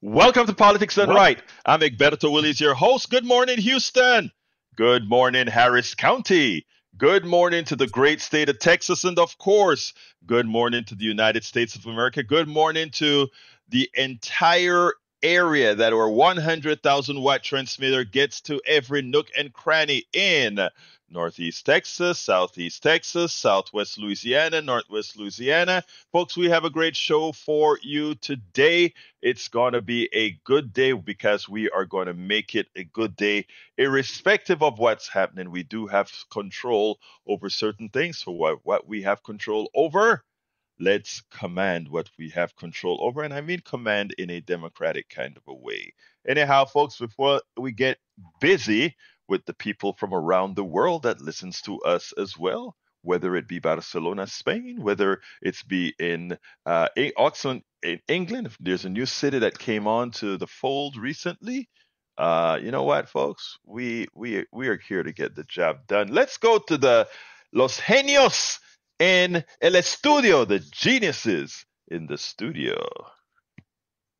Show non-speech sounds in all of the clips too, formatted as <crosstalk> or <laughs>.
Welcome to Politics Done Right. I'm Egberto Willies, your host. Good morning, Houston. Good morning, Harris County. Good morning to the great state of Texas. And of course, good morning to the United States of America. Good morning to the entire area that our 100,000 watt transmitter gets to every nook and cranny in Northeast Texas, Southeast Texas, Southwest Louisiana, Northwest Louisiana. Folks, we have a great show for you today. It's going to be a good day because we are going to make it a good day, irrespective of what's happening. We do have control over certain things. So, what, what we have control over, let's command what we have control over. And I mean command in a democratic kind of a way. Anyhow, folks, before we get busy, with the people from around the world that listens to us as well whether it be Barcelona, Spain, whether it's be in uh, Oxford, in England. There's a new city that came on to the fold recently, uh, you know what, folks, we we we are here to get the job done. Let's go to the Los Genios in el estudio, the geniuses in the studio.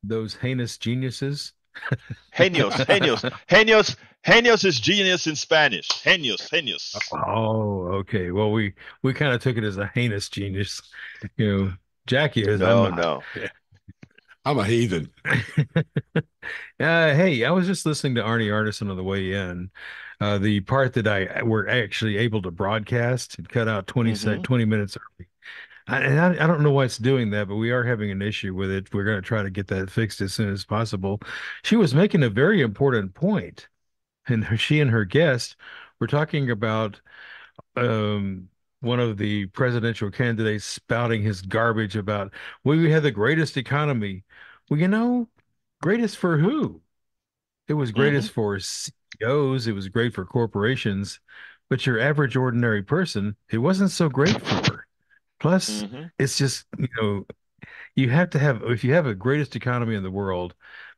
Those heinous geniuses. <laughs> Genios, genios, genios, genios is genius in Spanish. Genios, genios. Oh, okay. Well, we we kind of took it as a heinous genius. You know, Jackie is. No, no. I'm a heathen. <laughs> uh, hey, I was just listening to Arnie Arnesen on the way in. Uh, the part that I were actually able to broadcast and cut out 20, mm-hmm. 20 minutes early. I, and I, I, don't know why it's doing that, but we are having an issue with it. We're going to try to get that fixed as soon as possible. She was making a very important point, and her, she and her guest were talking about um, one of the presidential candidates spouting his garbage about well, we had the greatest economy. Well, you know, greatest for who? It was greatest mm-hmm. for CEOs. It was great for corporations, but your average ordinary person, it wasn't so great for. Plus, mm-hmm. it's just, you know, you have to have, if you have a greatest economy in the world,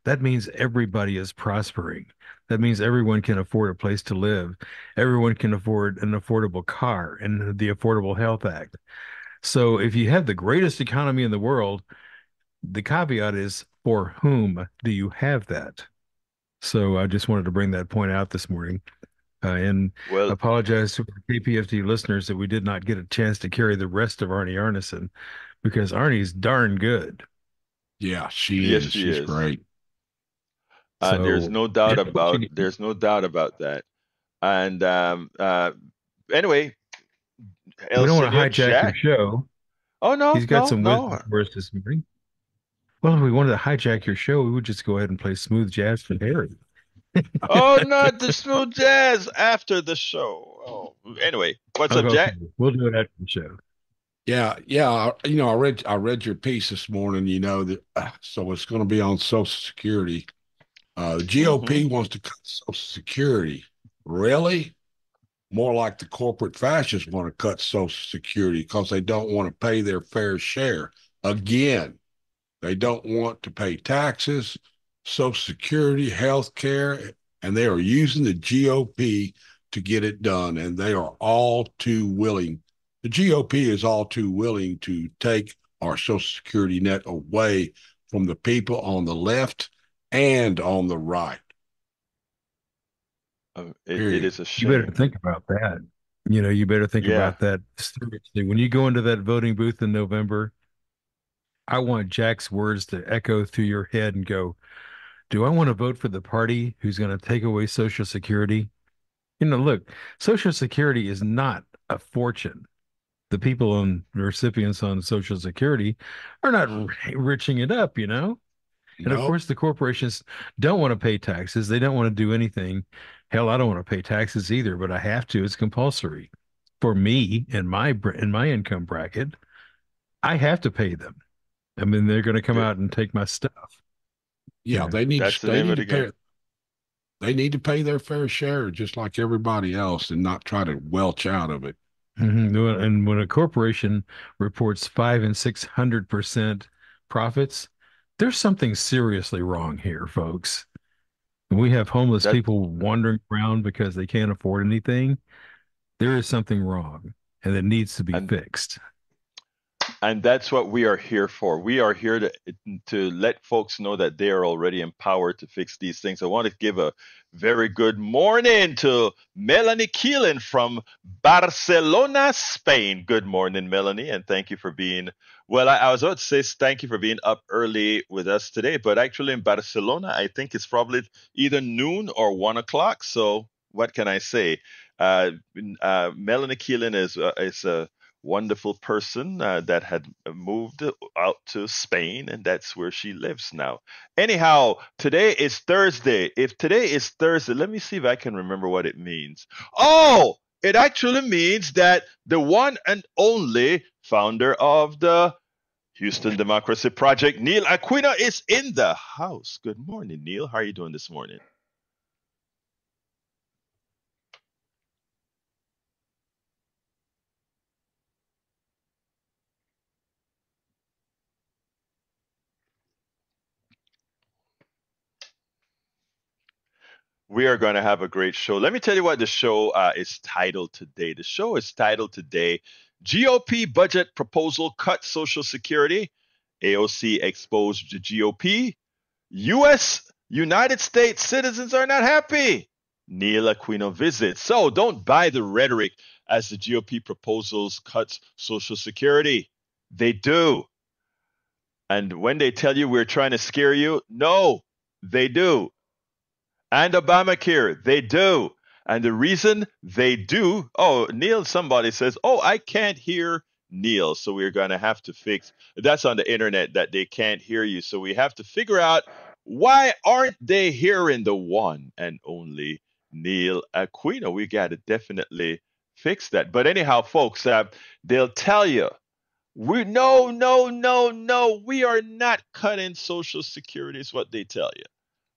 that means everybody is prospering. That means everyone can afford a place to live. Everyone can afford an affordable car and the Affordable Health Act. So if you have the greatest economy in the world, the caveat is for whom do you have that? So I just wanted to bring that point out this morning. Uh, and well, apologize to our KPFT listeners that we did not get a chance to carry the rest of Arnie Arnesen because Arnie's darn good. Yeah, she yes, is. She She's is. great. Uh, so, there's no doubt yeah, about there's no doubt about that. And um, uh, anyway, we don't want to hijack Jack. your show. Oh no, he's got no, some no. wisdom for us this morning. Well, if we wanted to hijack your show, we would just go ahead and play smooth jazz for Harry oh, not <laughs> the smooth jazz after the show. Oh, anyway, what's up, Jack? We'll do it after the show. Yeah, yeah. You know, I read I read your piece this morning. You know that, uh, so it's going to be on Social Security. Uh, the GOP mm-hmm. wants to cut Social Security. Really? More like the corporate fascists want to cut Social Security because they don't want to pay their fair share. Again, they don't want to pay taxes. Social Security, health care, and they are using the GOP to get it done. And they are all too willing. The GOP is all too willing to take our Social Security net away from the people on the left and on the right. Um, it, it is a shame. You better think about that. You know, you better think yeah. about that seriously. When you go into that voting booth in November, I want Jack's words to echo through your head and go, do I want to vote for the party who's going to take away Social Security? You know, look, Social Security is not a fortune. The people and recipients on Social Security are not riching it up, you know? And nope. of course, the corporations don't want to pay taxes. They don't want to do anything. Hell, I don't want to pay taxes either, but I have to. It's compulsory for me in my in my income bracket. I have to pay them. I mean, they're going to come out and take my stuff. Yeah, they need, That's they need to pay. They need to pay their fair share, just like everybody else, and not try to welch out of it. Mm-hmm. And when a corporation reports five and six hundred percent profits, there's something seriously wrong here, folks. we have homeless that, people wandering around because they can't afford anything. There is something wrong, and it needs to be and, fixed. and that's what we are here for. We are here to to let folks know that they are already empowered to fix these things. I want to give a very good morning to Melanie Keelan from Barcelona, Spain. Good morning, Melanie, and thank you for being well. I, I was about to say thank you for being up early with us today, but actually in Barcelona, I think it's probably either noon or one o'clock. So what can I say? Uh, uh, Melanie Keelan is uh, is a wonderful person uh, that had moved out to Spain, and that's where she lives now. Anyhow, today is Thursday. If today is Thursday, let me see if I can remember what it means. Oh, it actually means that the one and only founder of the Houston Democracy Project, Neil Aquino, is in the house. Good morning, Neil. How are you doing this morning? We are going to have a great show. Let me tell you what the show uh, is titled today. The show is titled today GOP Budget Proposal Cut Social Security. AOC exposed the GOP. U.S. United States citizens are not happy. Neil Aquino visits. So don't buy the rhetoric as the GOP proposals cuts Social Security. They do. And when they tell you we're trying to scare you, no, they do and Obamacare. They do. And the reason they do, oh, Neil, somebody says, oh, I can't hear Neil. So we're going to have to fix that's on the internet that they can't hear you. So we have to figure out why aren't they hearing the one and only Neil Aquino? We got to definitely fix that. But anyhow, folks, uh, they'll tell you we no, no, no, no, we are not cutting Social Security, is what they tell you.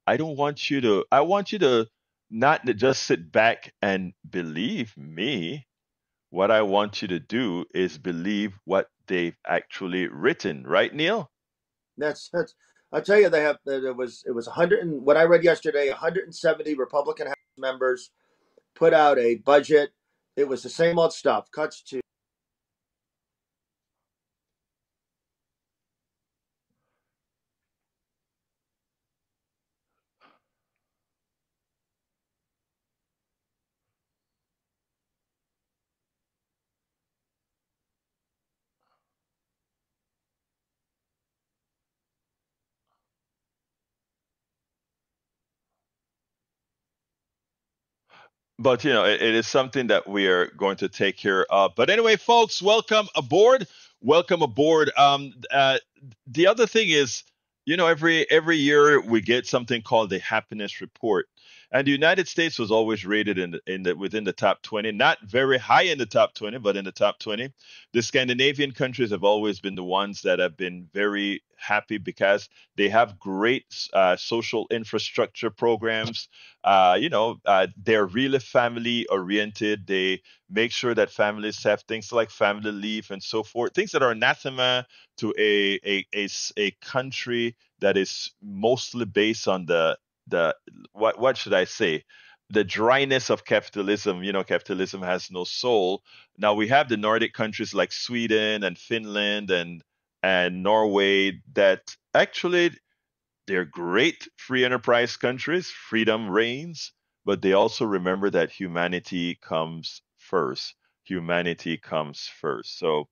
I don't want you to, I want you to not to just sit back and believe me. What I want you to do is believe what they've actually written, right, Neil? That's that's. I'll tell you, they have. There was it was 100 and what I read yesterday. 170 Republican House members put out a budget. It was the same old stuff. Cuts to but you know it, it is something that we are going to take care of. But anyway folks welcome aboard. Welcome aboard. Um uh, the other thing is you know every every year we get something called the happiness report and the United States was always rated in the, in the within the top 20, not very high in the top 20, but in the top 20. The Scandinavian countries have always been the ones that have been very happy because they have great uh, social infrastructure programs. Uh, you know, uh, they're really family oriented. They make sure that families have things like family leave and so forth, things that are anathema to a, a, a, a country that is mostly based on the the what what should I say? The dryness of capitalism. You know, capitalism has no soul. Now we have the Nordic countries like Sweden and Finland and and Norway that actually they're great free enterprise countries. Freedom reigns, but they also remember that humanity comes first. Humanity comes first. So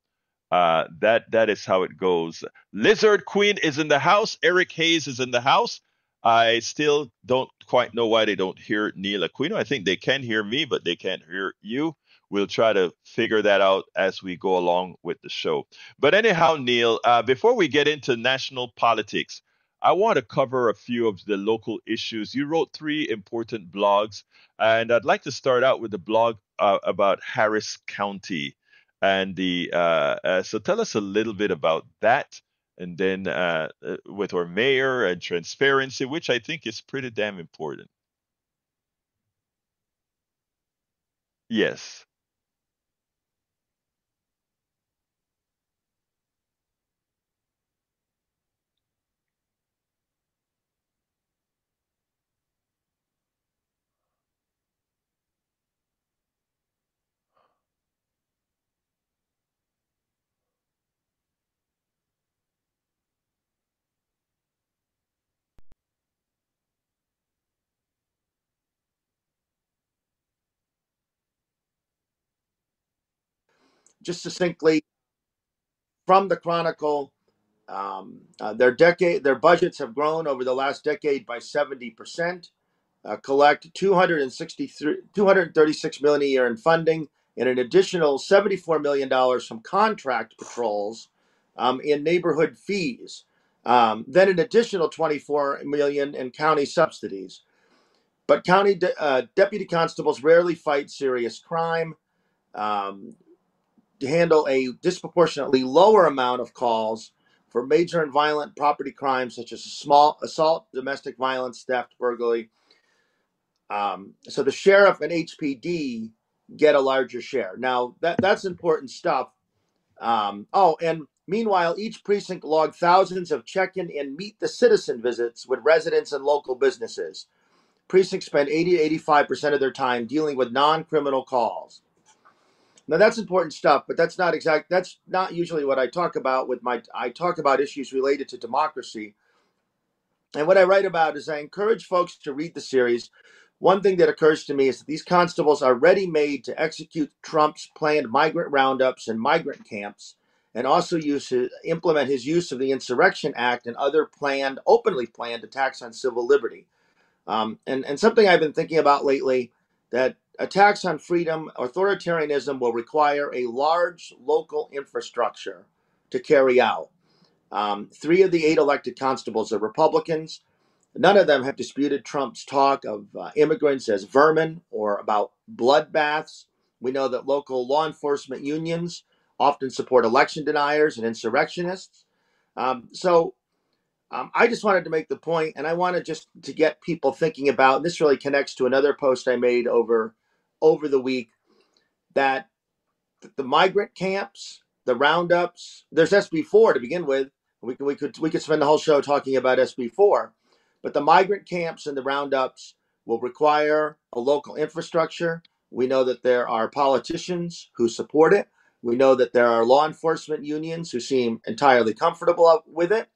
uh, that that is how it goes. Lizard Queen is in the house. Eric Hayes is in the house. I still don't quite know why they don't hear Neil Aquino. I think they can hear me, but they can't hear you. We'll try to figure that out as we go along with the show. But anyhow, Neil, uh, before we get into national politics, I want to cover a few of the local issues. You wrote three important blogs, and I'd like to start out with the blog uh, about Harris County. And the uh, uh so tell us a little bit about that and then uh, uh, with our mayor and transparency, which I think is pretty damn important. Yes. Just succinctly from the Chronicle, um, uh, their decade, their budgets have grown over the last decade by 70 percent. Uh, collect 263, 236 million a year in funding, and an additional 74 million dollars from contract patrols um, in neighborhood fees. Um, then an additional 24 million in county subsidies. But county de- uh, deputy constables rarely fight serious crime. Um, handle a disproportionately lower amount of calls for major and violent property crimes such as small assault, domestic violence, theft, burglary. Um, so the sheriff and HPD get a larger share. Now that that's important stuff. Um, oh, and meanwhile, each precinct logged thousands of check-in and meet the citizen visits with residents and local businesses. Precincts spend 80 to 85 percent of their time dealing with non-criminal calls. Now that's important stuff, but that's not exact. That's not usually what I talk about with my. I talk about issues related to democracy, and what I write about is I encourage folks to read the series. One thing that occurs to me is that these constables are ready made to execute Trump's planned migrant roundups and migrant camps, and also use his, implement his use of the Insurrection Act and other planned, openly planned attacks on civil liberty. Um, and and something I've been thinking about lately that attacks on freedom, authoritarianism will require a large local infrastructure to carry out. Um, three of the eight elected constables are Republicans. None of them have disputed Trump's talk of uh, immigrants as vermin or about bloodbaths. We know that local law enforcement unions often support election deniers and insurrectionists. Um, so um, I just wanted to make the point, and I wanted just to get people thinking about. This really connects to another post I made over over the week that the migrant camps, the roundups. There's SB four to begin with. We could we could we could spend the whole show talking about SB four, but the migrant camps and the roundups will require a local infrastructure. We know that there are politicians who support it. We know that there are law enforcement unions who seem entirely comfortable with it.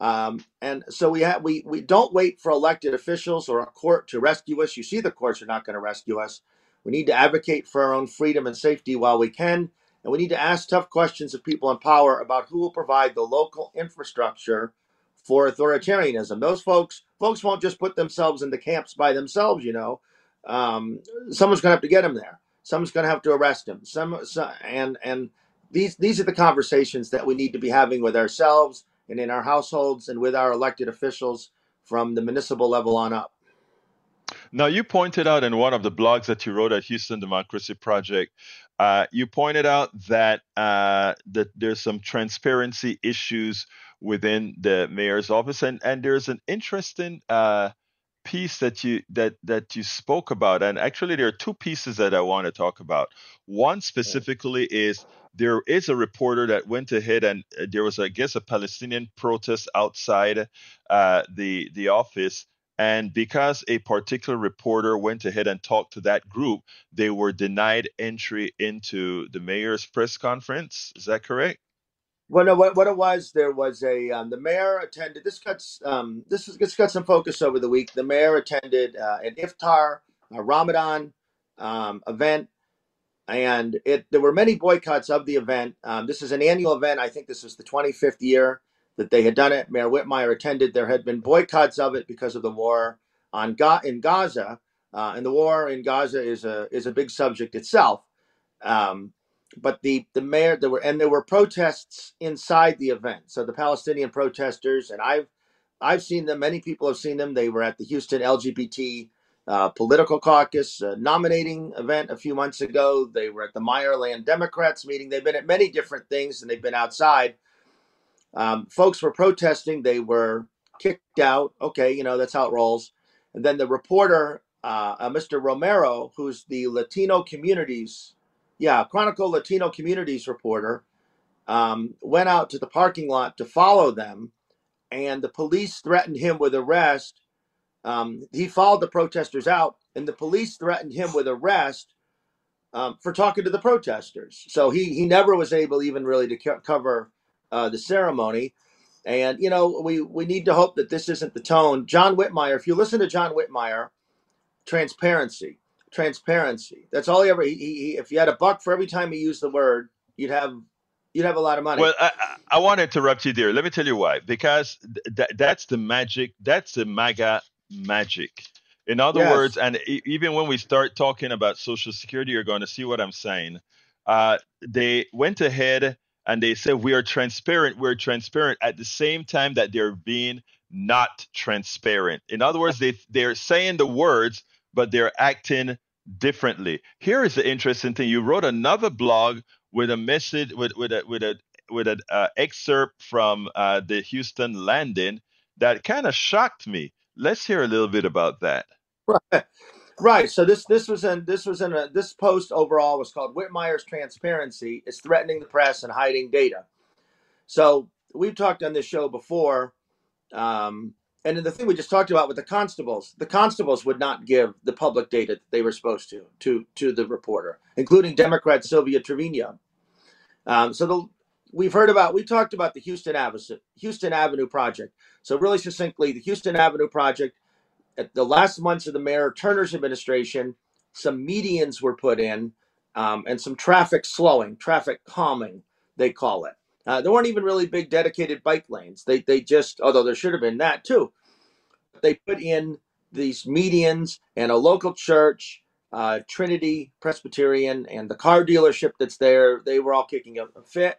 Um, and so we have we we don't wait for elected officials or a court to rescue us. You see, the courts are not going to rescue us. We need to advocate for our own freedom and safety while we can, and we need to ask tough questions of people in power about who will provide the local infrastructure for authoritarianism. Those folks folks won't just put themselves in the camps by themselves. You know, um, someone's going to have to get them there. Someone's going to have to arrest them. Some, some and and these these are the conversations that we need to be having with ourselves and in our households and with our elected officials from the municipal level on up. Now, you pointed out in one of the blogs that you wrote at Houston Democracy Project, uh, you pointed out that uh, that there's some transparency issues within the mayor's office, and and there's an interesting uh, piece that you that that you spoke about, and actually there are two pieces that I want to talk about. One specifically is there is a reporter that went ahead and uh, there was, I guess, a Palestinian protest outside uh, the the office, and because a particular reporter went ahead and talked to that group, they were denied entry into the mayor's press conference. Is that correct? Well, no. What, what it was, there was a um, the mayor attended. This got um, this, is, this got some focus over the week. The mayor attended uh, an iftar, a Ramadan um, event and it there were many boycotts of the event. Um, this is an annual event. I think this is the 25th year that they had done it. Mayor Whitmire attended. There had been boycotts of it because of the war on Ga- in Gaza, uh, and the war in Gaza is a is a big subject itself. Um, but the the mayor there were and there were protests inside the event. So the Palestinian protesters and I've I've seen them. Many people have seen them. They were at the Houston LGBT uh, political caucus uh, nominating event a few months ago. They were at the Meyerland Democrats meeting. They've been at many different things and they've been outside. Um, folks were protesting. They were kicked out. Okay, you know, that's how it rolls. And then the reporter, uh, uh Mr. Romero, who's the Latino communities, yeah, Chronicle Latino communities reporter, um, went out to the parking lot to follow them. And the police threatened him with arrest um, he followed the protesters out, and the police threatened him with arrest um, for talking to the protesters. So he he never was able even really to co- cover uh, the ceremony. And you know, we we need to hope that this isn't the tone. John Whitmire, if you listen to John Whitmire, transparency, transparency. That's all he ever. He, he if you had a buck for every time he used the word you'd have you'd have a lot of money. Well, I, I, want to interrupt you there. Let me tell you why. Because th- that's the magic. That's the MAGA magic. In other yes. words, and e- even when we start talking about Social Security, you're going to see what I'm saying. Uh, they went ahead and they said we are transparent. We're transparent at the same time that they're being not transparent. In other words, they they're saying the words, but they're acting differently. Here is the interesting thing. You wrote another blog with a message with with a with a with an uh, excerpt from uh, the Houston landing that kind of shocked me. Let's hear a little bit about that. Right. Right. So this this was in this was in a this post overall was called Whitmire's transparency is threatening the press and hiding data. So we've talked on this show before, um, and the thing we just talked about with the constables, the constables would not give the public data that they were supposed to to to the reporter, including Democrat Sylvia Trevino. Um, so the we've heard about we talked about the Houston Avenue Houston Avenue project. So really succinctly, the Houston Avenue project at the last months of the Mayor Turner's administration, some medians were put in um, and some traffic slowing, traffic calming, they call it. Uh, there weren't even really big dedicated bike lanes. They, they just, although there should have been that too, they put in these medians and a local church, uh, Trinity Presbyterian, and the car dealership that's there. They were all kicking a, a fit,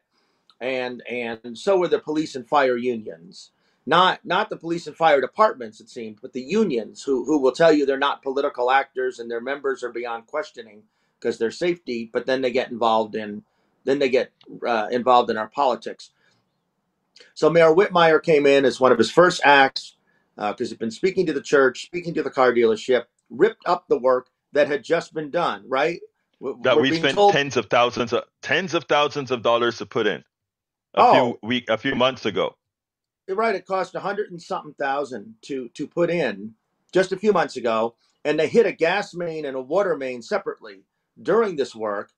and and so were the police and fire unions not not the police and fire departments it seemed but the unions who who will tell you they're not political actors and their members are beyond questioning because they're safety but then they get involved in then they get uh, involved in our politics so mayor whitmire came in as one of his first acts because uh, he'd been speaking to the church speaking to the car dealership ripped up the work that had just been done right that We're spent told... tens of thousands of tens of thousands of dollars to put in a oh. few week a few months ago right, it cost a hundred and something thousand to to put in just a few months ago, and they hit a gas main and a water main separately during this work.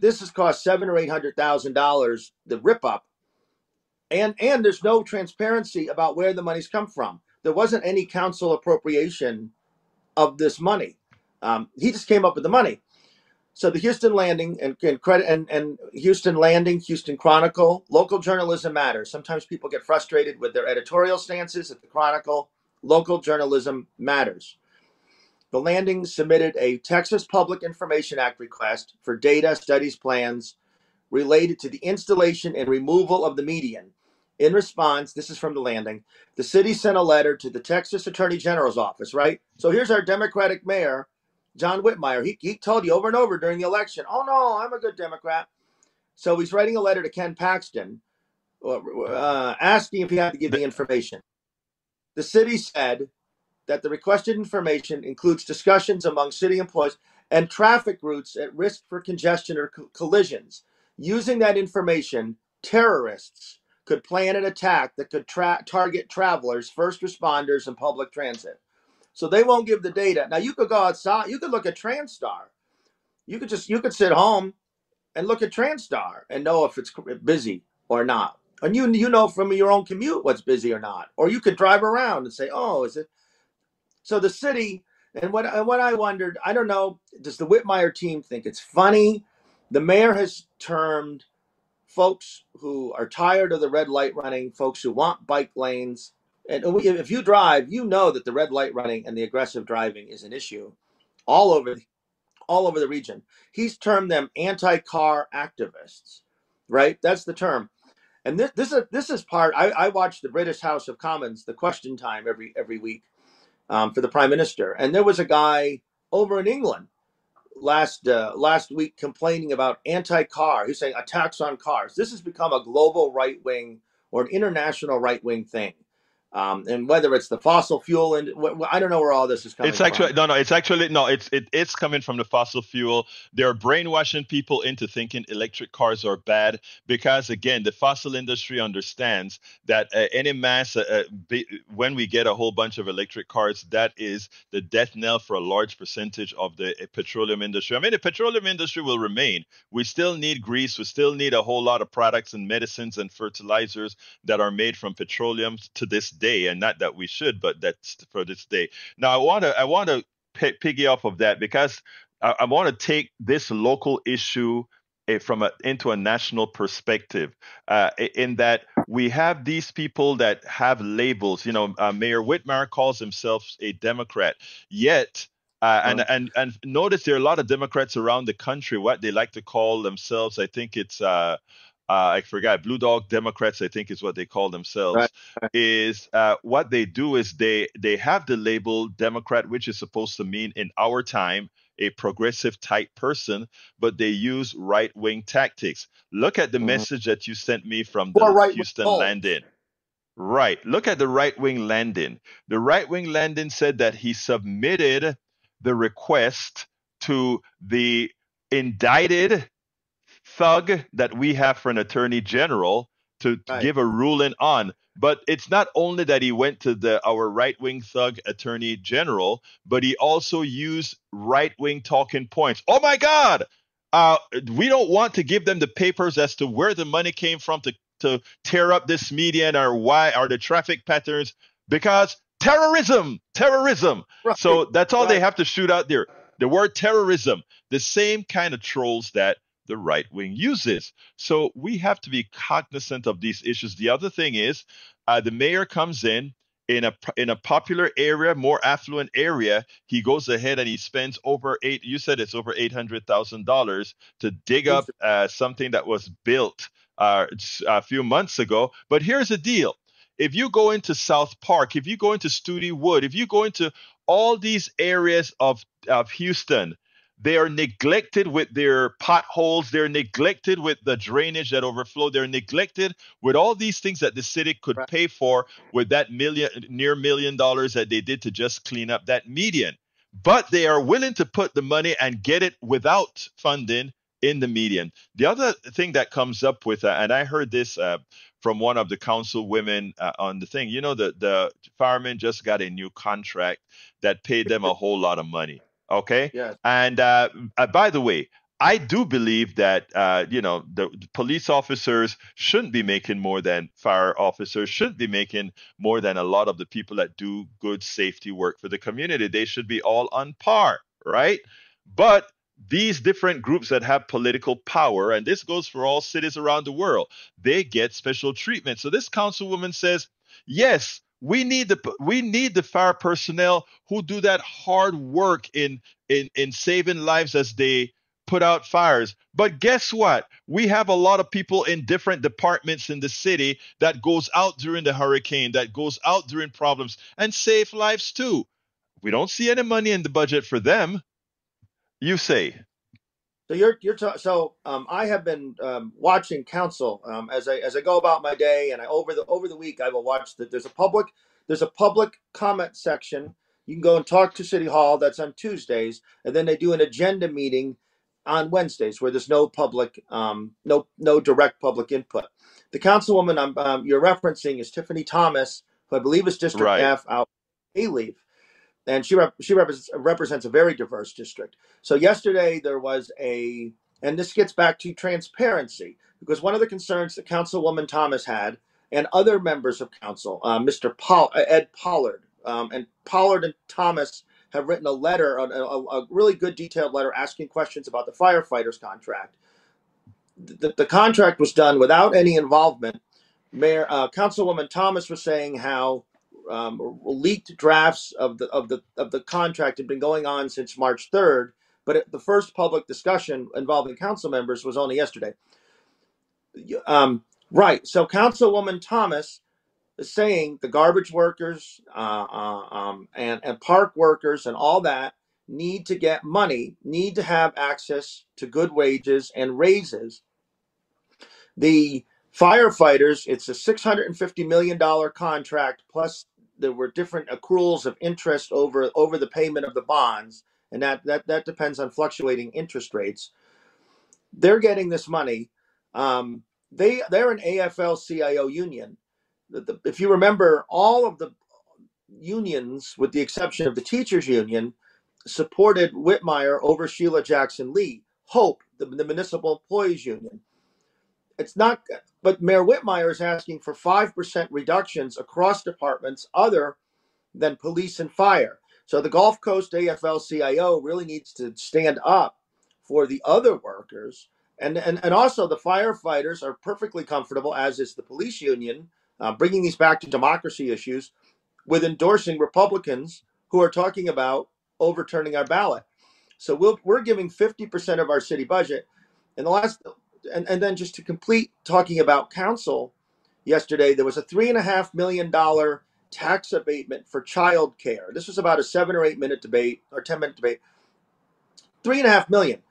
This has cost seven or eight hundred thousand dollars. The rip up, and and there's no transparency about where the money's come from. There wasn't any council appropriation of this money. Um, he just came up with the money. So the Houston Landing and, and credit and, and Houston Landing, Houston Chronicle, local journalism matters. Sometimes people get frustrated with their editorial stances at the Chronicle. Local journalism matters. The Landing submitted a Texas Public Information Act request for data studies plans related to the installation and removal of the median. In response, this is from the landing, the city sent a letter to the Texas Attorney General's office, right? So here's our Democratic mayor John Whitmire, he, he told you over and over during the election, oh no, I'm a good Democrat. So he's writing a letter to Ken Paxton uh, uh, asking if he had to give the information. The city said that the requested information includes discussions among city employees and traffic routes at risk for congestion or co- collisions. Using that information, terrorists could plan an attack that could tra- target travelers, first responders, and public transit. So they won't give the data. Now you could go outside, you could look at Transtar. You could just you could sit home and look at Transtar and know if it's busy or not. And you you know from your own commute what's busy or not. Or you could drive around and say, "Oh, is it?" So the city and what and what I wondered, I don't know, does the Whitmire team think it's funny? The mayor has termed folks who are tired of the red light running, folks who want bike lanes, and if you drive, you know that the red light running and the aggressive driving is an issue all over all over the region. He's termed them anti-car activists, right? That's the term. And this this is this is part. I, I watch the British House of Commons, the Question Time every every week um, for the Prime Minister, and there was a guy over in England last uh, last week complaining about anti-car. He's saying attacks on cars. This has become a global right wing or an international right wing thing. Um, and whether it's the fossil fuel and I don't know where all this is coming. It's actually from. no, no. It's actually no. It's it, it's coming from the fossil fuel. They're brainwashing people into thinking electric cars are bad because again, the fossil industry understands that uh, any mass uh, uh be, when we get a whole bunch of electric cars, that is the death knell for a large percentage of the uh, petroleum industry. I mean, the petroleum industry will remain. We still need grease. We still need a whole lot of products and medicines and fertilizers that are made from petroleum to this day, and not that we should, but that's for this day. Now, I want to I want to p- piggy off of that because I, I want to take this local issue a, from a, into a national perspective, uh, in that we have these people that have labels. You know, uh, Mayor Whitmire calls himself a Democrat, yet. Uh, and and and notice there are a lot of Democrats around the country. What they like to call themselves, I think it's uh, uh, I forgot, Blue Dog Democrats, I think is what they call themselves, right. is uh, what they do is they they have the label Democrat, which is supposed to mean in our time a progressive type person, but they use right wing tactics. Look at the mm-hmm. message that you sent me from the right Houston Landing. Right. Look at the right wing Landing. The right wing Landing said that he submitted the request to the indicted thug that we have for an attorney general to, right. give a ruling on. But it's not only that he went to the our right wing thug attorney general, but he also used right wing talking points. Oh my God! Uh, we don't want to give them the papers as to where the money came from to to tear up this media and or why are the traffic patterns because terrorism, terrorism. Right. So that's all right. they have to shoot out there. The word terrorism, the same kind of trolls that the right wing uses. So we have to be cognizant of these issues. The other thing is, uh, the mayor comes in in a in a popular area, more affluent area. He goes ahead and he spends over eight. You said it's over eight hundred thousand dollars to dig up uh, something that was built uh, a few months ago. But here's the deal: if you go into South Park, if you go into Studewood, if you go into all these areas of of Houston they are neglected with their potholes. They're neglected with the drainage that overflow. They're neglected with all these things that the city could right. pay for with that million, near million dollars that they did to just clean up that median. But they are willing to put the money and get it without funding in the median. The other thing that comes up with, uh, and I heard this uh, from one of the council women uh, on the thing, you know, the, the firemen just got a new contract that paid them a whole lot of money. Okay. Yes. And uh, uh, by the way, I do believe that uh, you know the, the, police officers shouldn't be making more than fire officers shouldn't be making more than a lot of the people that do good safety work for the community. They should be all on par, right? But these different groups that have political power, and this goes for all cities around the world, they get special treatment. So this councilwoman says, yes, we need the we need the fire personnel who do that hard work in in in saving lives as they put out fires. But guess what? We have a lot of people in different departments in the city that goes out during the hurricane, that goes out during problems and save lives too. We don't see any money in the budget for them. You say. So you're you're ta- so um, I have been um, watching council um, as I as I go about my day, and I over the over the week I will watch that. There's a public there's a public comment section. You can go and talk to City Hall. That's on Tuesdays, and then they do an agenda meeting on Wednesdays where there's no public um, no no direct public input. The councilwoman I'm, um, you're referencing is Tiffany Thomas, who I believe is District right. F out Alief and she rep- she represents, represents a very diverse district. So yesterday there was a, and this gets back to transparency because one of the concerns that Councilwoman Thomas had and other members of council, uh, Mr. Paul, uh, Ed Pollard, um, and Pollard and Thomas have written a letter, a, a, a, really good detailed letter asking questions about the firefighters contract. The, the contract was done without any involvement. Mayor, uh, Councilwoman Thomas was saying how um, leaked drafts of the of the of the contract had been going on since March 3rd, but the first public discussion involving council members was only yesterday. Um, right. So Councilwoman Thomas is saying the garbage workers uh, uh, um, and and park workers and all that need to get money, need to have access to good wages and raises. The firefighters, it's a $650 million contract plus there were different accruals of interest over over the payment of the bonds, and that that that depends on fluctuating interest rates. They're getting this money. Um, they they're an AFL-CIO union. The, the, if you remember, all of the unions, with the exception of the teachers union, supported Whitmire over Sheila Jackson Lee. Hope, the, the municipal employees union. It's not but Mayor Whitmire is asking for 5% reductions across departments other than police and fire. So the Gulf Coast AFL CIO really needs to stand up for the other workers And, and, and also, the firefighters are perfectly comfortable, as is the police union, uh, bringing these back to democracy issues with endorsing Republicans who are talking about overturning our ballot. So we'll, we're giving 50% of our city budget. In the last, and, and then just to complete talking about council, yesterday there was a three and a half million dollar tax abatement for child care. This was about a seven or eight minute debate or 10 minute debate. Three and a half million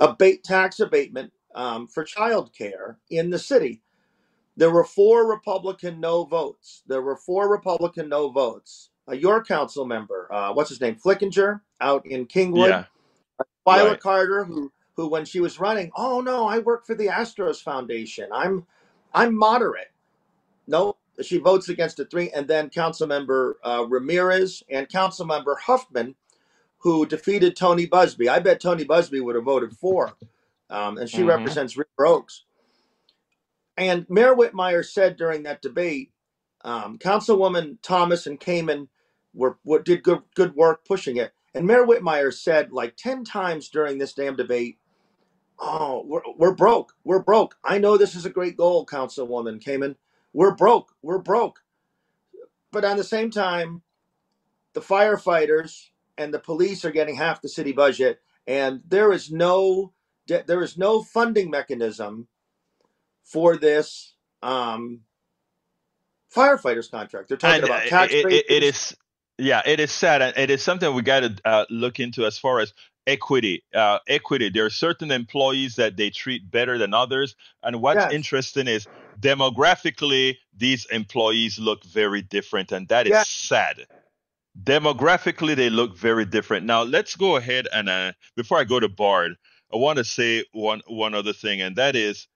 abate tax abatement um, for child care in the city. There were four Republican no votes. There were four Republican no votes. Uh, your council member, uh, what's his name, Flickinger, out in Kingwood. Yeah, Twila right. Carter, who who when she was running, oh no, I work for the Astros Foundation. I'm I'm moderate. No, she votes against it three, and then Councilmember uh, Ramirez and Councilmember Huffman, who defeated Tony Buzbee. I bet Tony Buzbee would have voted for, um, and she hmm represents River Oaks. And Mayor Whitmire said during that debate, um, Councilwoman Thomas and Kamin were, were did good good work pushing it. And Mayor Whitmire said like ten times during this damn debate, "Oh, we're we're broke. We're broke. I know this is a great goal, Councilwoman Kamin. We're broke. We're broke." But at the same time, the firefighters and the police are getting half the city budget, and there is no there is no funding mechanism for this um, firefighters contract. They're talking and uh, about tax it, it, it raises. is yeah it is sad and it is something we got to uh, look into as far as equity uh, equity there are certain employees that they treat better than others and what's Yes, interesting is demographically these employees look very different and that is yes. sad demographically they look very different now let's go ahead and uh, before i go to bard i want to say one one other thing and that is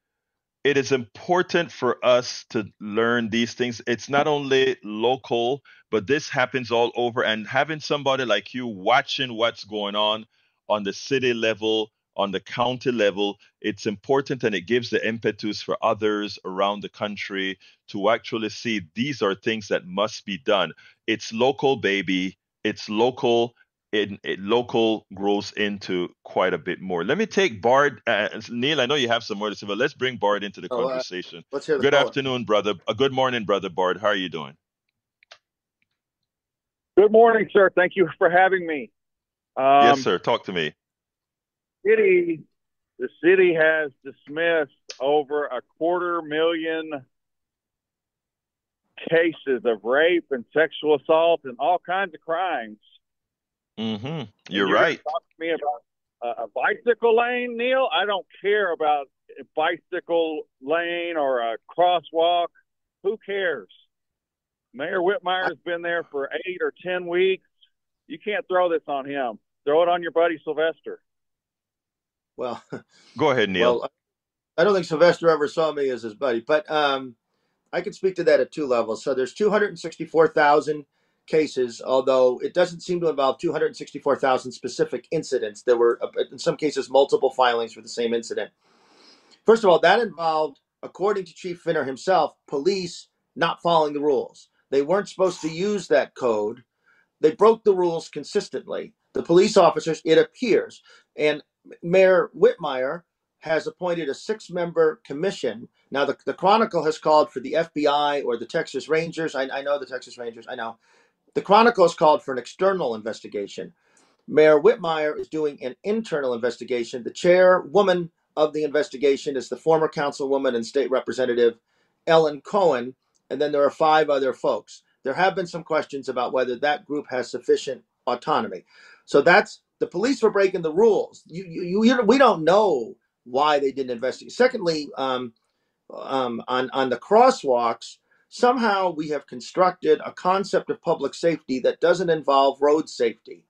it is important for us to learn these things. It's not only local, but this happens all over. And having somebody like you watching what's going on on the city level, on the county level, it's important and it gives the impetus for others around the country to actually see these are things that must be done. It's local, baby. It's local it, it local grows into quite a bit more. Let me take Bard. Uh, Neil, I know you have some more to say, but let's bring Bard into the Oh, uh, conversation. let's hear the Good caller. afternoon, brother. Uh, good morning, brother Bard. How are you doing? Good morning, sir. Thank you for having me. yes, Um, sir. Talk to me. city, the city has dismissed over a quarter million cases of rape and sexual assault and all kinds of crimes. Mm-hmm. You're you're right. talk to me about a, a bicycle lane, Neil? I don't care about a bicycle lane or a crosswalk. Who cares? Mayor Whitmire's been there for eight or ten weeks. You can't throw this on him. Throw it on your buddy Sylvester. Well, <laughs> Go ahead, Neil. well, I don't think Sylvester ever saw me as his buddy, but um, I can speak to that at two levels. So there's 264,000 cases, although it doesn't seem to involve 264,000 specific incidents. There were, uh, in some cases, multiple filings for the same incident. First of all, that involved, according to Chief Finner himself, police not following the rules. They weren't supposed to use that code. They broke the rules consistently. The police officers, it appears, and Mayor Whitmire has appointed a six member commission. Now, the, the Chronicle has called for the FBI or the Texas Rangers. I, I know the Texas Rangers, I know. The Chronicle has called for an external investigation. Mayor Whitmire is doing an internal investigation. The chairwoman of the investigation is the former councilwoman and state representative Ellen Cohen, and then there are five other folks. There have been some questions about whether that group has sufficient autonomy. So that's the police were breaking the rules. You, you, you we don't know why they didn't investigate. Secondly, um, um, on on the crosswalks, somehow we have constructed a concept of public safety that doesn't involve road safety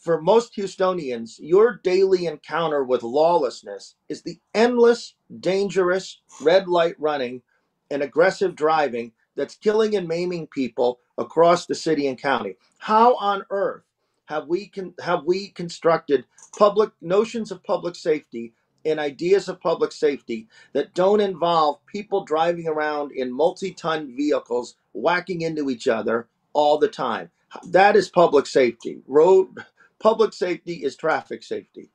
for most Houstonians, your daily encounter with lawlessness is the endless, dangerous red light running and aggressive driving that's killing and maiming people across the city and county. How on earth have we con- have we constructed public notions of public safety and ideas of public safety that don't involve people driving around in multi-ton vehicles whacking into each other all the time? That is public safety. Road public safety is traffic safety.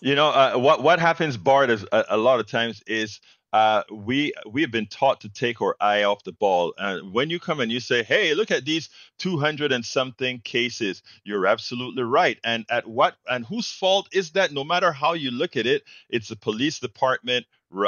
You know uh, what what happens, Bart, is a, a lot of times is uh, we we have been taught to take our eye off the ball. And uh, when you come and you say, "Hey, look at these 200 and something cases," you're absolutely right. And at what and whose fault is that? No matter how you look at it, it's the police department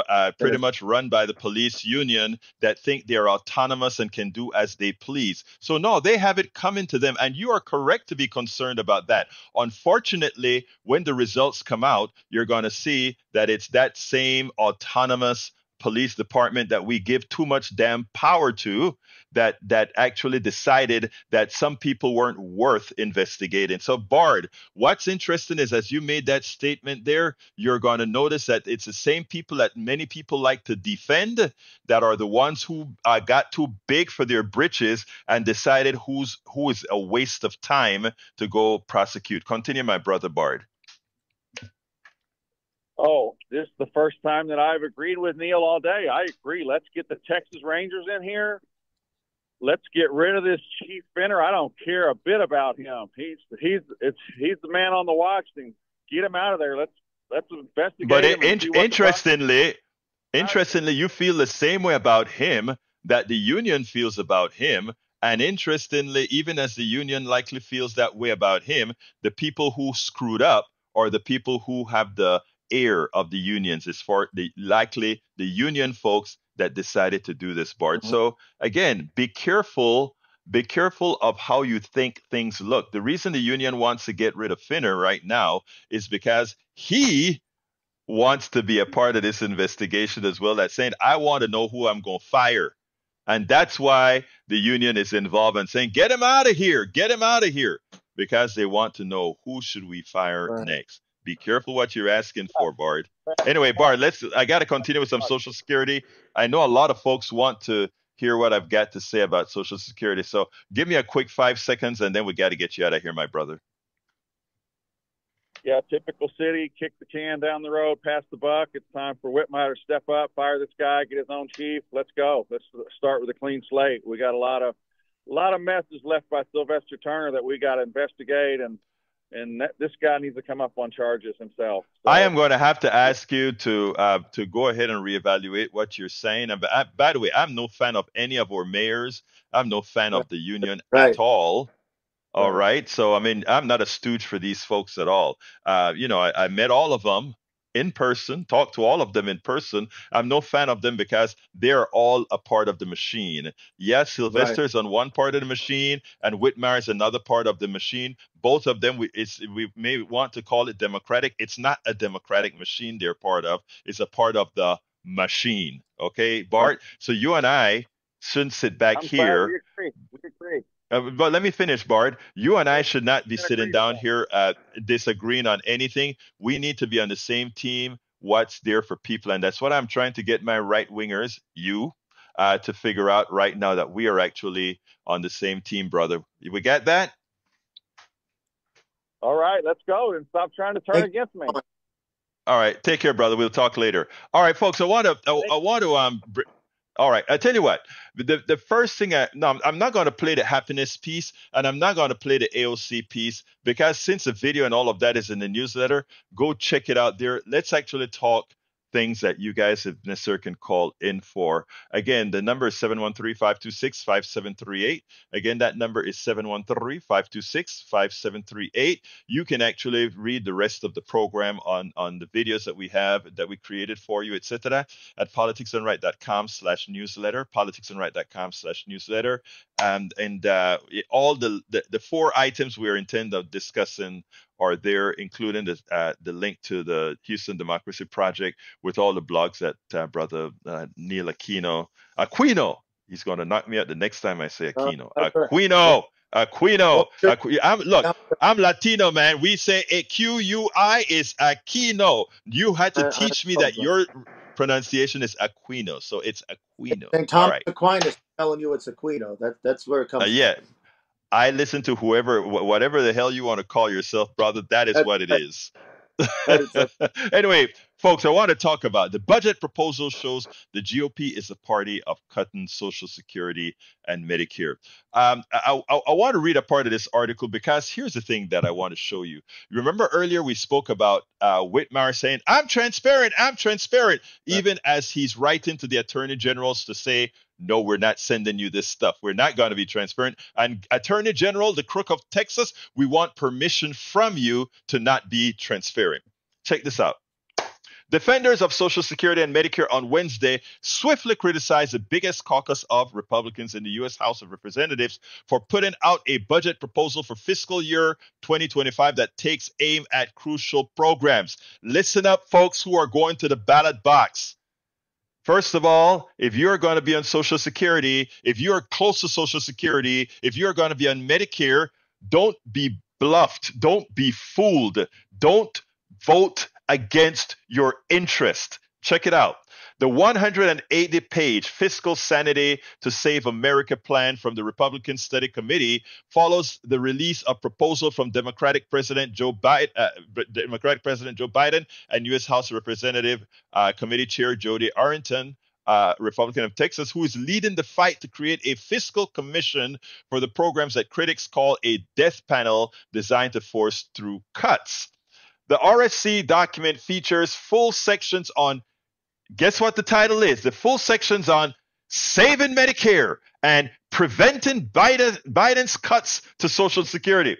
uh, pretty much run by the police union that think they're autonomous and can do as they please. So, no, they have it coming to them. And you are correct to be concerned about that. Unfortunately, when the results come out, you're going to see that it's that same autonomous police department that we give too much damn power to that that actually decided that some people weren't worth investigating. So Bard, what's interesting is as you made that statement there, you're going to notice that it's the same people that many people like to defend that are the ones who uh, got too big for their britches and decided who's who is a waste of time to go prosecute. Continue, my brother Bard. Oh, this is the first time that I've agreed with Neil all day. I agree. Let's get the Texas Rangers in here. Let's get rid of this Chief Finner. I don't care a bit about him. He's he's it's he's the man on the watch thing. Get him out of there. Let's let's investigate. But in, interestingly, interestingly, you feel the same way about him that the union feels about him. And interestingly, even as the union likely feels that way about him, the people who screwed up are the people who have the ear of the unions is for the likely the union folks that decided to do this Bart. Mm-hmm. So again, be careful be careful of how you think things look. The reason the union wants to get rid of Finner right now is because he wants to be a part of this investigation as well. That's saying, I want to know who I'm going to fire. And that's why the union is involved in saying, get him out of here, get him out of here, because they want to know who should we fire right. next. Be careful what you're asking for, Bard. Anyway, Bard, let's. I got to continue with some Social Security. I know a lot of folks want to hear what I've got to say about Social Security. So give me a quick five seconds, and then we got to get you out of here, my brother. Yeah, typical city. Kick the can down the road, pass the buck. It's time for Whitmire to step up, fire this guy, get his own chief. Let's go. Let's start with a clean slate. We got a lot of a lot of messes left by Sylvester Turner that we got to investigate and and that, this guy needs to come up on charges himself. So, I am going to have to ask you to uh, to go ahead and reevaluate what you're saying. And I, by the way, I'm no fan of any of our mayors. I'm no fan of the union right. at all. All right. right. So I mean, I'm not a stooge for these folks at all. Uh, you know, I, I met all of them in person, talk to all of them in person. I'm no fan of them because they're all a part of the machine. Yes, Sylvester's right. on one part of the machine and Whitmire is another part of the machine. Both of them, we, we may want to call it democratic. It's not a democratic machine they're part of. It's a part of the machine. Okay, Bart. So you and I shouldn't sit back I'm here. We agree. We agree. Uh, but let me finish, Bard. You and I should not be sitting down here uh, disagreeing on anything. We need to be on the same team. What's there for people, and that's what I'm trying to get my right wingers, you, uh, to figure out right now that we are actually on the same team, brother. We get that? All right, let's go and stop trying to turn against me. All right, take care, brother. We'll talk later. All right, folks. I want to I, I want to um all right, I tell you what. The the first thing I no, I'm not going to play the happiness piece, and I'm not going to play the AOC piece because since the video and all of that is in the newsletter, go check it out there. Let's actually talk things that you guys have necessarily can call in for. Again, the number is 713-526-5738. Again, that number is 713-526-5738. You can actually read the rest of the program on, on the videos that we have that we created for you, etc. at politicsdoneright.com slash newsletter, politicsdoneright.com slash newsletter. And and uh, all the, the, the four items we are intending of discussing are there, including the, uh, the link to the Houston Democracy Project with all the blogs that uh, brother uh, Neil Aquino, Aquino, he's going to knock me out the next time I say Aquino. Aquino. Aquino. Aquino. I'm, look, I'm Latino, man. We say a Q U I is Aquino. You had to teach me that your pronunciation is Aquino, so it's Aquino. And Thomas right. Aquinas telling you it's Aquino. That that's where it comes. Uh, yeah, from. I listen to whoever, whatever the hell you want to call yourself, brother. That is what it is. <laughs> <laughs> anyway, folks, I want to talk about the budget proposal shows the GOP is a party of cutting Social Security and Medicare. Um, I, I, I, want to read a part of this article because here's the thing that I want to show you. Remember earlier we spoke about uh, Whitmire saying, I'm transparent, I'm transparent, even as he's writing to the attorney generals to say, no, we're not sending you this stuff. We're not going to be transparent. And Attorney General, the crook of Texas, we want permission from you to not be transparent. Check this out. Defenders of Social Security and Medicare on Wednesday swiftly criticized the biggest caucus of Republicans in the U.S. House of Representatives for putting out a budget proposal for fiscal year 2025 that takes aim at crucial programs. Listen up, folks who are going to the ballot box. First of all, if you're going to be on Social Security, if you're close to Social Security, if you're going to be on Medicare, don't be bluffed. Don't be fooled. Don't vote against your interest. Check it out. The 180 page Fiscal Sanity to Save America plan from the Republican Study Committee follows the release of proposal from Democratic President Joe Biden, uh, Democratic President Joe Biden and U.S. House Representative uh, Committee Chair Jodey Arrington. Uh, Republican of Texas, who is leading the fight to create a fiscal commission for the programs that critics call a death panel designed to force through cuts. The RSC document features full sections on guess what the title is? The full sections on saving Medicare and preventing Biden, Biden's cuts to Social Security.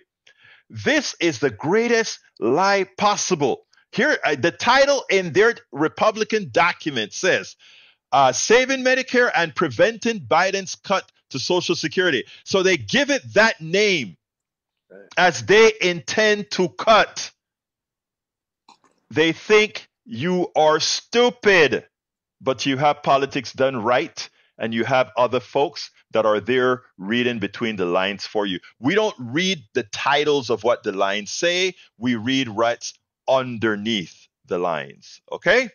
This is the greatest lie possible. Here, uh, the title in their Republican document says uh, saving Medicare and preventing Biden's cut to Social Security. So they give it that name as they intend to cut. They think you are stupid. But you have politics done right, and you have other folks that are there reading between the lines for you. We don't read the titles of what the lines say, we read what's underneath the lines. Okay?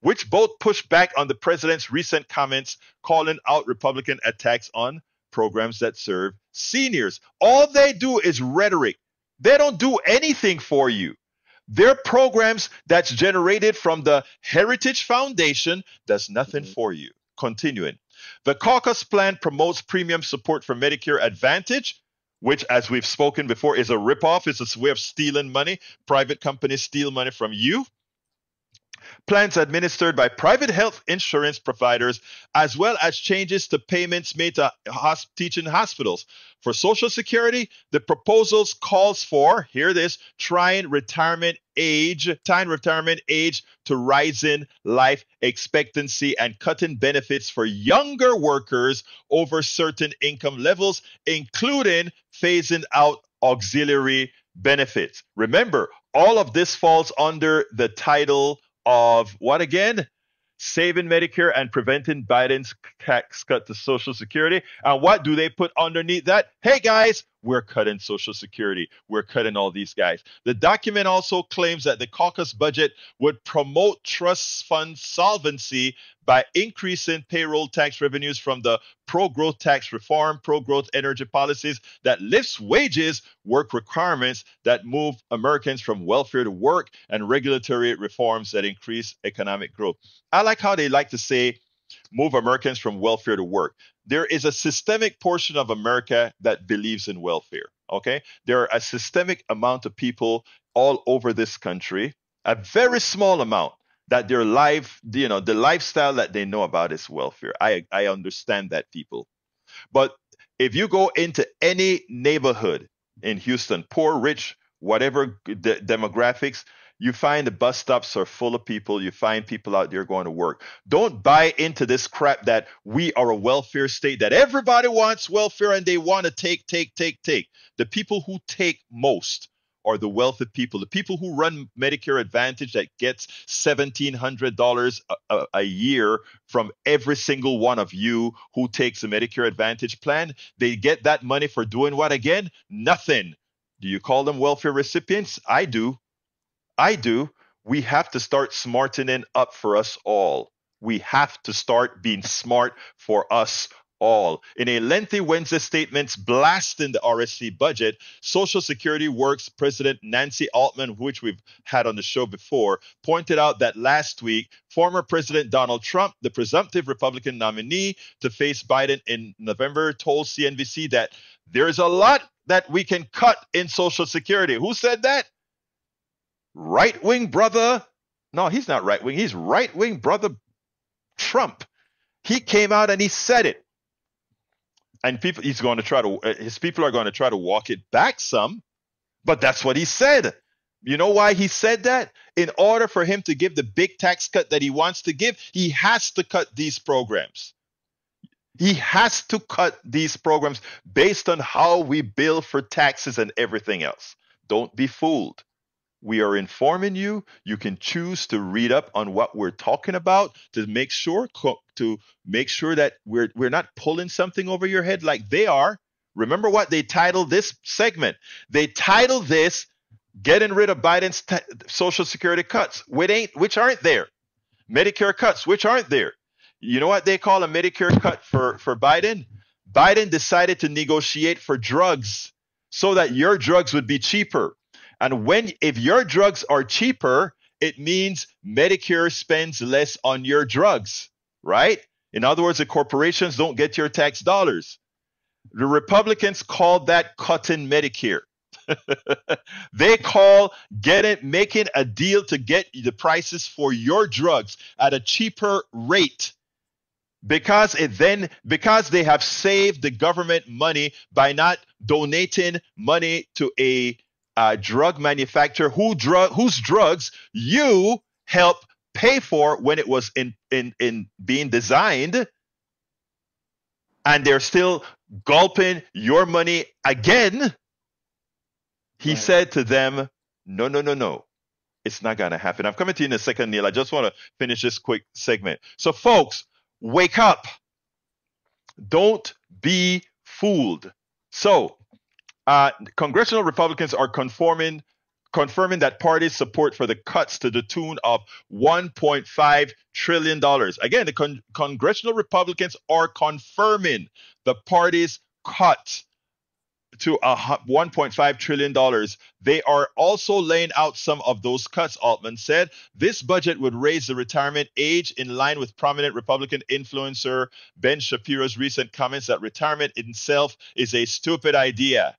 Which both push back on the president's recent comments calling out Republican attacks on programs that serve seniors. All they do is rhetoric. They don't do anything for you. Their programs that's generated from the Heritage Foundation does nothing mm-hmm. for you. Continuing. The caucus plan promotes premium support for Medicare Advantage, which, as we've spoken before, is a ripoff. It's a way of stealing money. Private companies steal money from you plans administered by private health insurance providers, as well as changes to payments made to hosp- teaching hospitals. For Social Security, the proposals calls for, here it is, trying retirement age, tying retirement age to rising life expectancy and cutting benefits for younger workers over certain income levels, including phasing out auxiliary benefits. Remember, all of this falls under the title of what again? Saving Medicare and preventing Biden's tax cut to Social Security. And what do they put underneath that? Hey guys, we're cutting Social Security. We're cutting all these guys. The document also claims that the caucus budget would promote trust fund solvency by increasing payroll tax revenues from the pro growth tax reform, pro growth energy policies that lifts wages, work requirements that move Americans from welfare to work, and regulatory reforms that increase economic growth. I like how they like to say, move Americans from welfare to work. There is a systemic portion of America that believes in welfare. Okay. There are a systemic amount of people all over this country, a very small amount that their life, you know, the lifestyle that they know about is welfare. I, I understand that people. But if you go into any neighborhood in Houston, poor, rich, whatever de- demographics, you find the bus stops are full of people. You find people out there going to work. Don't buy into this crap that we are a welfare state, that everybody wants welfare and they want to take, take, take, take. The people who take most are the wealthy people, the people who run Medicare Advantage that gets $1,700 a, a, a, year from every single one of you who takes a Medicare Advantage plan. They get that money for doing what again? Nothing. Do you call them welfare recipients? I do. I do, we have to start smartening up for us all. We have to start being smart for us all. In a lengthy Wednesday statement blasting the RSC budget, Social Security Works President Nancy Altman, which we've had on the show before, pointed out that last week, former President Donald Trump, the presumptive Republican nominee to face Biden in November, told CNBC that there's a lot that we can cut in Social Security. Who said that? Right wing brother. No, he's not right wing. He's right wing brother Trump. He came out and he said it and people he's going to try to uh, his people are going to try to walk it back some but that's what he said you know why he said that in order for him to give the big tax cut that he wants to give he has to cut these programs he has to cut these programs based on how we bill for taxes and everything else don't be fooled we are informing you. You can choose to read up on what we're talking about to make sure to make sure that we're we're not pulling something over your head like they are. Remember what they titled this segment? They titled this "Getting Rid of Biden's t- Social Security Cuts," which ain't which aren't there. Medicare cuts, which aren't there. You know what they call a Medicare cut for for Biden? Biden decided to negotiate for drugs so that your drugs would be cheaper. And when if your drugs are cheaper, it means Medicare spends less on your drugs, right? In other words, the corporations don't get your tax dollars. The Republicans call that cutting Medicare. <laughs> they call getting making a deal to get the prices for your drugs at a cheaper rate because it then because they have saved the government money by not donating money to a uh, drug manufacturer who drug whose drugs you help pay for when it was in in in being designed and they're still gulping your money again he right. said to them no no no no. It's not going to happen. I'm coming to you in a second neil. I just want to finish this quick segment. So folks wake up. Don't be fooled. So uh, congressional Republicans are conforming confirming that party's support for the cuts to the tune of 1.5 trillion dollars. Again, the con- congressional Republicans are confirming the party's cut to a 1.5 trillion dollars. They are also laying out some of those cuts. Altman said this budget would raise the retirement age in line with prominent Republican influencer Ben Shapiro's recent comments that retirement itself is a stupid idea.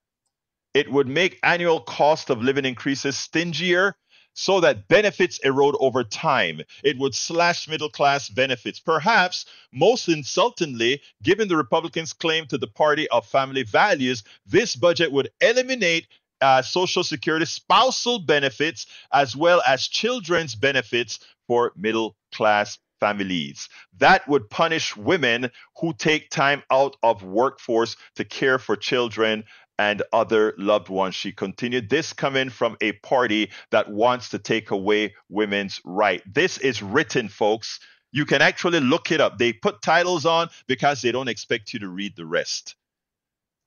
It would make annual cost of living increases stingier so that benefits erode over time. It would slash middle class benefits. Perhaps most insultingly, given the Republicans' claim to the party of family values, this budget would eliminate uh, Social Security spousal benefits as well as children's benefits for middle class families. That would punish women who take time out of workforce to care for children and other loved ones. She continued, This coming from a party that wants to take away women's right. This is written, folks. You can actually look it up. They put titles on because they don't expect you to read the rest.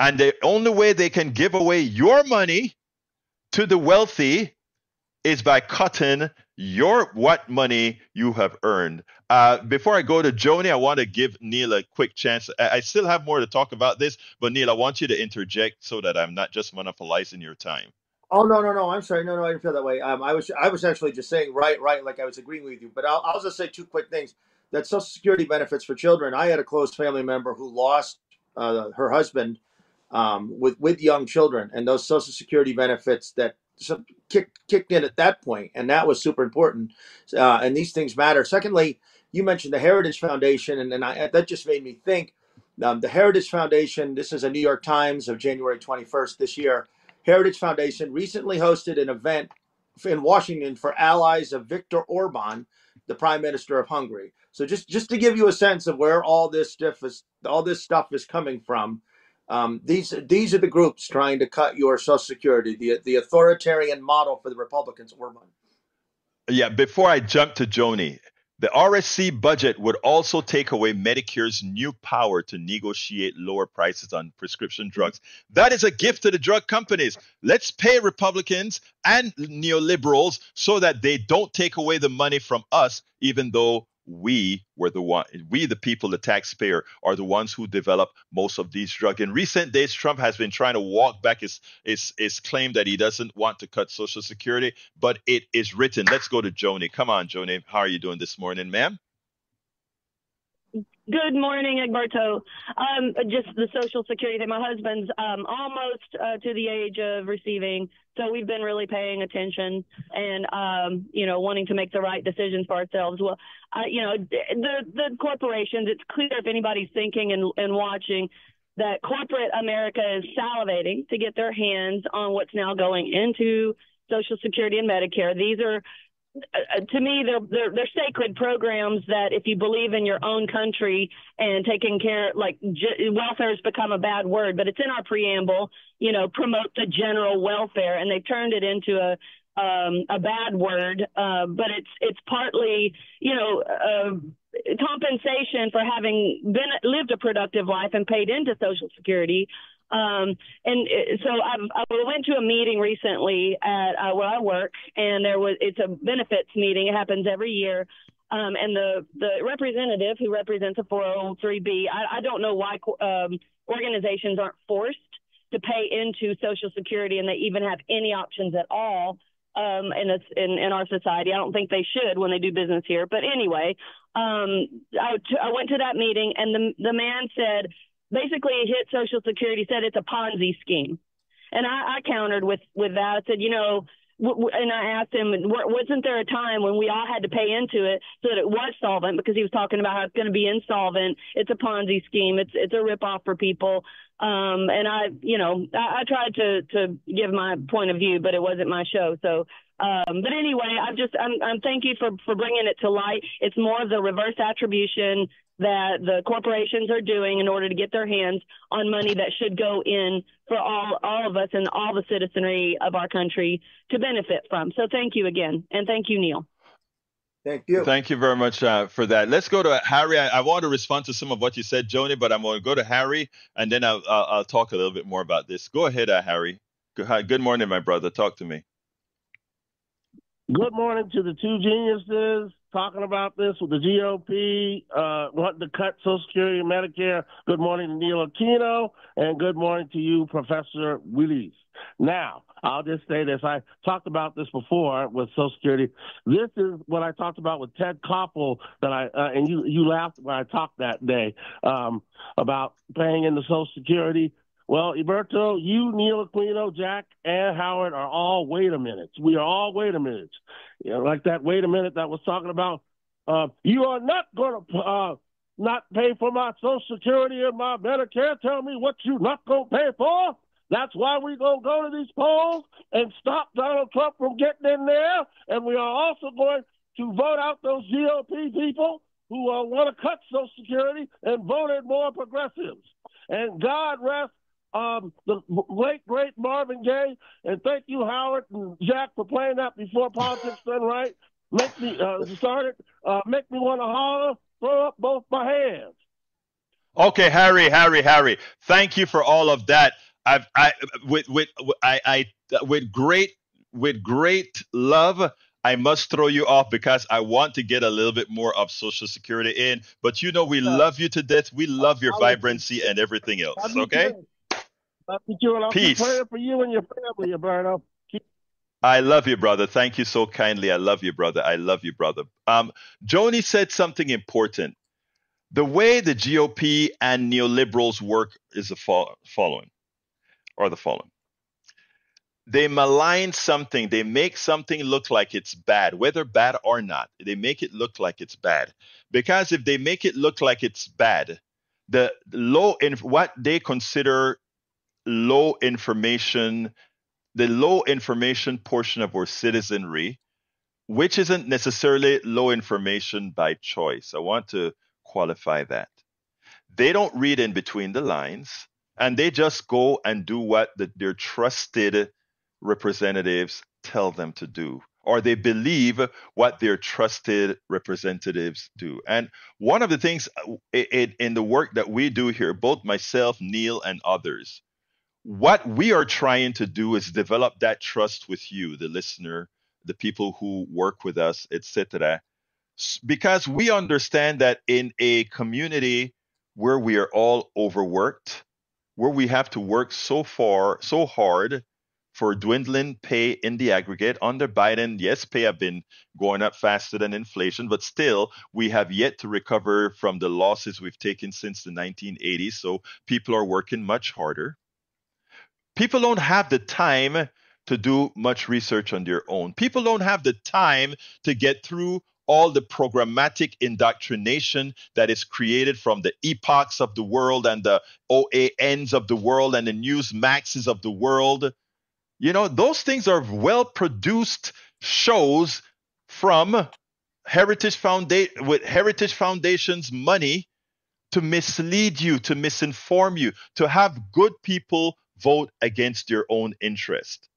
And the only way they can give away your money to the wealthy is by cutting your what money you have earned. Uh, before I go to Joni, I want to give Neil a quick chance. I, I, still have more to talk about this, but Neil, I want you to interject so that I'm not just monopolizing your time. Oh no no no! I'm sorry. No no, I didn't feel that way. Um, I was I was actually just saying right right, like I was agreeing with you. But I'll, I'll just say two quick things. That Social Security benefits for children. I had a close family member who lost uh, her husband um, with with young children, and those Social Security benefits that some kicked kicked in at that point, and that was super important. Uh, and these things matter. Secondly, you mentioned the Heritage Foundation, and, and I, that just made me think. Um, the Heritage Foundation. This is a New York Times of January 21st this year. Heritage Foundation recently hosted an event in Washington for allies of Viktor Orban, the Prime Minister of Hungary. So just just to give you a sense of where all this stuff is, all this stuff is coming from. Um, these these are the groups trying to cut your Social Security, the the authoritarian model for the Republicans, Orban. Yeah, before I jump to Joni, the RSC budget would also take away Medicare's new power to negotiate lower prices on prescription drugs. That is a gift to the drug companies. Let's pay Republicans and neoliberals so that they don't take away the money from us, even though we were the one, we the people, the taxpayer, are the ones who develop most of these drugs. In recent days, Trump has been trying to walk back his, his his claim that he doesn't want to cut Social Security, but it is written. Let's go to Joni. Come on, Joni. How are you doing this morning, ma'am? Good morning, Egberto. Um, just the Social Security thing. My husband's um, almost uh, to the age of receiving, so we've been really paying attention and um, you know wanting to make the right decisions for ourselves. Well, uh, you know the the corporations. It's clear if anybody's thinking and, and watching that corporate America is salivating to get their hands on what's now going into Social Security and Medicare. These are uh, to me, they're, they're, they're sacred programs that if you believe in your own country and taking care, like j- welfare has become a bad word, but it's in our preamble. You know, promote the general welfare, and they've turned it into a um, a bad word. Uh, but it's it's partly, you know. Uh, compensation for having been lived a productive life and paid into Social Security, um, and it, so I've, I went to a meeting recently at uh, where I work, and there was it's a benefits meeting. It happens every year. Um, and the, the representative who represents a 403b, I, I don't know why um, organizations aren't forced to pay into Social Security, and they even have any options at all um, in, a, in, in our society. I don't think they should when they do business here. But anyway, um, I, I went to that meeting, and the the man said basically hit Social Security, said it's a Ponzi scheme. And I, I countered with, with that. I said, you know, and I asked him, wasn't there a time when we all had to pay into it so that it was solvent? Because he was talking about how it's going to be insolvent. It's a Ponzi scheme. It's it's a ripoff for people. Um, and I, you know, I, I tried to to give my point of view, but it wasn't my show. So, um, but anyway, I'm just I'm I'm thank you for for bringing it to light. It's more of the reverse attribution that the corporations are doing in order to get their hands on money that should go in for all all of us and all the citizenry of our country to benefit from. So thank you again, and thank you, Neil. Thank you. Thank you very much uh, for that. Let's go to Harry. I, I, want to respond to some of what you said, Joni, but I'm going to go to Harry, and then I'll, I'll, I'll talk a little bit more about this. Go ahead, uh, Harry. Good, good morning, my brother. Talk to me. Good morning to the two geniuses talking about this with the GOP, uh, wanting to cut Social Security and Medicare. Good morning to Neil Aquino, and good morning to you, Professor Willis. Now, I'll just say this. I talked about this before with Social Security. This is what I talked about with Ted Koppel that I uh, and you you laughed when I talked that day um, about paying into Social Security. Well, Egberto, you, Neil Aquino, Jack, and Howard are all wait a minute. We are all wait a minute. You know, like that wait a minute that was talking about. Uh, you are not going to uh, not pay for my Social Security and my Medicare. Tell me what you not going to pay for. That's why we're going to go to these polls and stop Donald Trump from getting in there. And we are also going to vote out those GOP people who uh, want to cut Social Security and vote in more progressives. And God rest um, the late great Marvin Gaye, and thank you Howard and Jack for playing that before politics done right. Make me uh, <laughs> started. Uh, make me want to holler, throw up both my hands. Okay, Harry, Harry, Harry. Thank you for all of that. I've, I, with, with, I, I, with great, with great love. I must throw you off because I want to get a little bit more of Social Security in. But you know, we love you to death. We love your vibrancy and everything else. Okay. Love you, I'll Peace. praying for you and your family. I love you, brother. Thank you so kindly. I love you, brother. I love you, brother. Um, Joni said something important. The way the GOP and neoliberals work is the fo- following, or the following. They malign something. They make something look like it's bad, whether bad or not. They make it look like it's bad. Because if they make it look like it's bad, the low in what they consider low information, the low information portion of our citizenry, which isn't necessarily low information by choice. I want to qualify that. They don't read in between the lines and they just go and do what the, their trusted representatives tell them to do or they believe what their trusted representatives do. And one of the things uh, in, in, the work that we do here, both myself, Neil, and others, what we are trying to do is develop that trust with you, the listener, the people who work with us, etc., because we understand that in a community where we are all overworked, where we have to work so far, so hard for dwindling pay in the aggregate. Under Biden, yes, pay have been going up faster than inflation, but still, we have yet to recover from the losses we've taken since the 1980s. So people are working much harder. People don't have the time to do much research on their own. People don't have the time to get through all the programmatic indoctrination that is created from the epochs of the world and the OANs of the world and the Newsmaxes of the world. You know, those things are well produced shows from Heritage Foundation with Heritage Foundation's money to mislead you, to misinform you, to have good people vote against your own interest.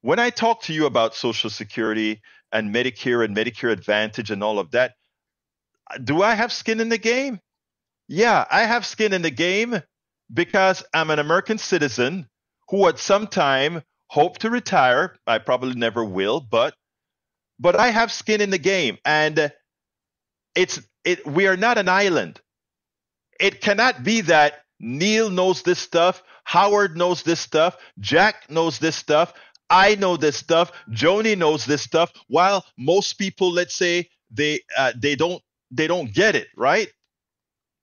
When I talk to you about Social Security and Medicare and Medicare Advantage and all of that, do I have skin in the game? Yeah, I have skin in the game because I'm an American citizen who at some time hope to retire. I probably never will, but but I have skin in the game and it's it we are not an island. It cannot be that Neil knows this stuff, Howard knows this stuff, Jack knows this stuff, I know this stuff. Joni knows this stuff. While most people, let's say, they uh, they don't they don't get it right.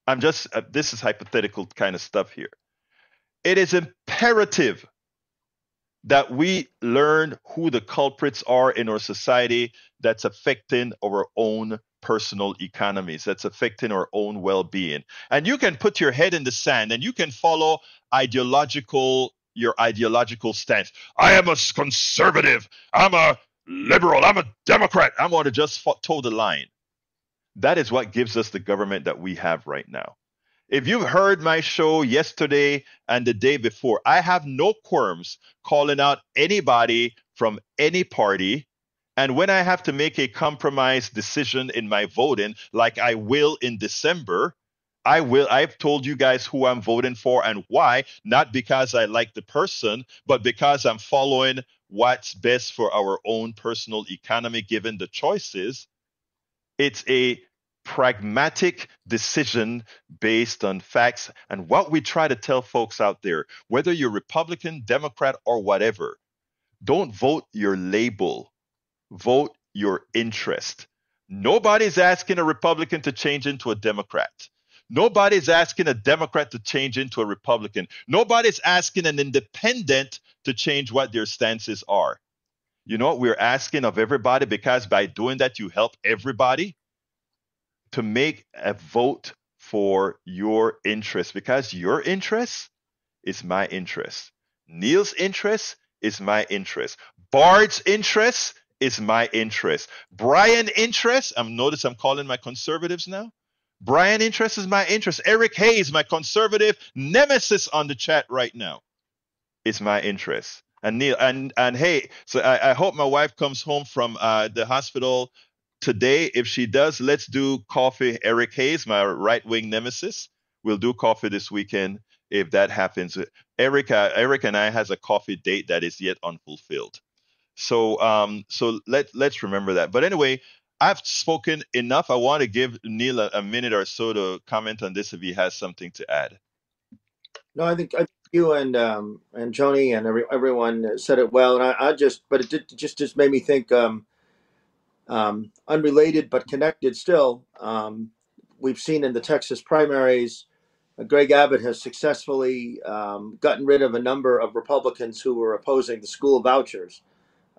I'm just uh, this is hypothetical kind of stuff here. It is imperative that we learn who the culprits are in our society that's affecting our own personal economies, that's affecting our own well being. And you can put your head in the sand and you can follow ideological your ideological stance. I am a conservative. I'm a liberal. I'm a Democrat. I'm going to just toe the line. That is what gives us the government that we have right now. If you've heard my show yesterday and the day before, I have no qualms calling out anybody from any party. And when I have to make a compromise decision in my voting, like I will in December, I will I've told you guys who I'm voting for and why, not because I like the person, but because I'm following what's best for our own personal economy given the choices. It's a pragmatic decision based on facts and what we try to tell folks out there, whether you're Republican, Democrat, or whatever, don't vote your label, vote your interest. Nobody's asking a Republican to change into a Democrat. Nobody's asking a Democrat to change into a Republican. Nobody's asking an independent to change what their stances are. You know what we're asking of everybody because by doing that, you help everybody to make a vote for your interest because your interest is my interest. Neil's interest is my interest. Bard's interest is my interest. Brian interest, I'm notice I'm calling my conservatives now. Brian interest is my interest. Eric Hayes, my conservative nemesis on the chat right now, is my interest. And Neil, and and hey, so I, I hope my wife comes home from uh, the hospital today. If she does, let's do coffee. Eric Hayes, my right wing nemesis, we'll do coffee this weekend if that happens. Eric, Eric and I has a coffee date that is yet unfulfilled. So um, so let let's remember that. But anyway, I've spoken enough. I want to give Neil a, a, minute or so to comment on this if he has something to add. No, I think, I you and um, and Joni and every, everyone said it well, and I, I just, but it did, just just made me think. Um, um, unrelated but connected still. Um, we've seen in the Texas primaries, uh, Greg Abbott has successfully um, gotten rid of a number of Republicans who were opposing the school vouchers.